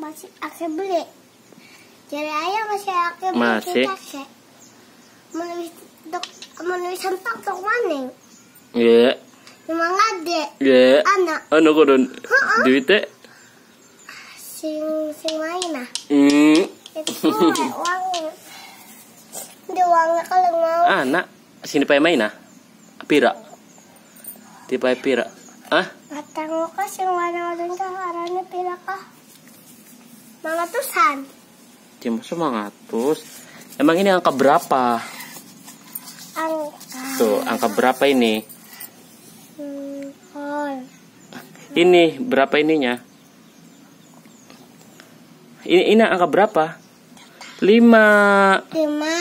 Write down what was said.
masih aku beli. Jadi ayah masih aku beli Masih? Menulis dok menulis sempak dok maning. Iya. Cuma ngade Iya. anak Ano ko doon? Duite? sing sing main ah. Hmm. Itu uangnya. Di uangnya kalau mau. Anak. Sini pa may na? Pira. Di pa pira. Ah? Matang ko sing warna doon ka arane pila ka. Mga tusan. Cuma semangatus. Emang ini angka berapa? Ang Tuh, angka berapa ini? hmm. Ini berapa ininya? Ini ini angka berapa? Lima. Lima,